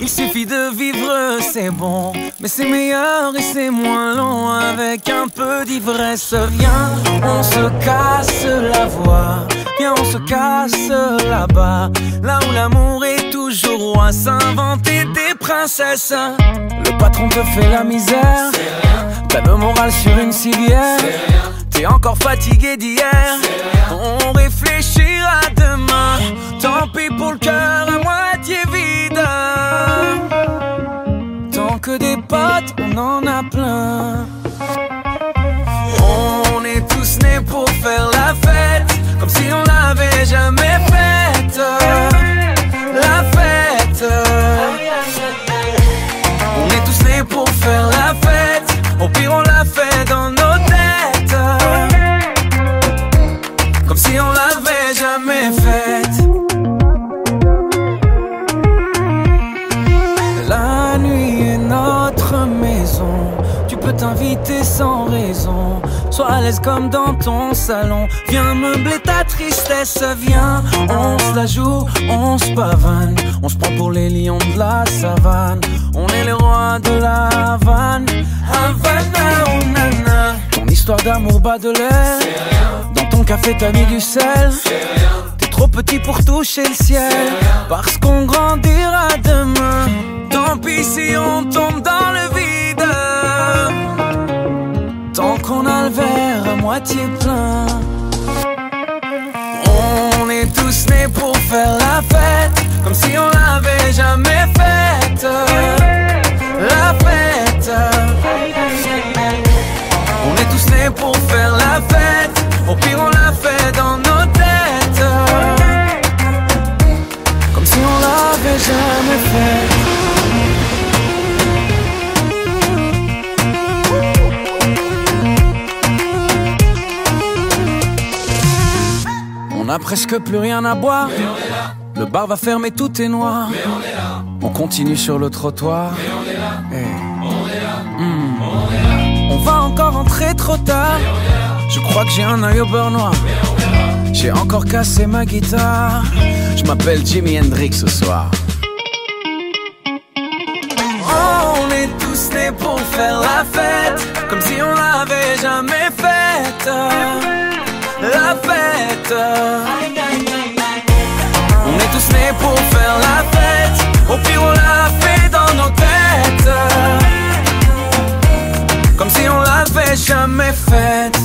Il suffit de vivre, c'est bon. Mais c'est meilleur et c'est moins long avec un peu d'ivresse. Viens, on se casse la voix. Viens, on se casse là-bas. Là où l'amour est toujours roi. S'inventer des princesses. Le patron te fait la misère. T'as le moral sur une civière. T'es encore fatigué d'hier. On réfléchira demain. Tant pis pour le cœur à moitié vide. Tant que des potes, on en a plein. T'inviter sans raison. Sois à l'aise comme dans ton salon. Viens meubler ta tristesse. Viens, on se la joue, on se pavane. On se prend pour les lions de la savane. On est les rois de la Havane. Havana, oh nana. Ton histoire d'amour bat de l'air. Dans ton café, t'as mis du sel. T'es trop petit pour toucher le ciel. Parce qu'on grandira qu'on a le verre à moitié plein. On est tous nés pour faire la fête. Comme si on l'avait jamais faite. La fête. On est tous nés pour faire la fête. Au pire, on l'a fait dans nos têtes. Comme si on l'avait jamais fait. A presque plus rien à boire. Le bar va fermer, tout est noir. on continue sur le trottoir. Eh. Hmm. On va encore entrer trop tard. Je crois que j'ai un œil au beurre noir. J'ai encore cassé ma guitare. Je m'appelle Jimi Hendrix ce soir. Oh, on est tous nés pour faire la fête, comme si on l'avait jamais faite. La fête. On est tous nés pour faire la fête, au pire on l'a fait dans nos têtes. Comme si on l'avait jamais faite.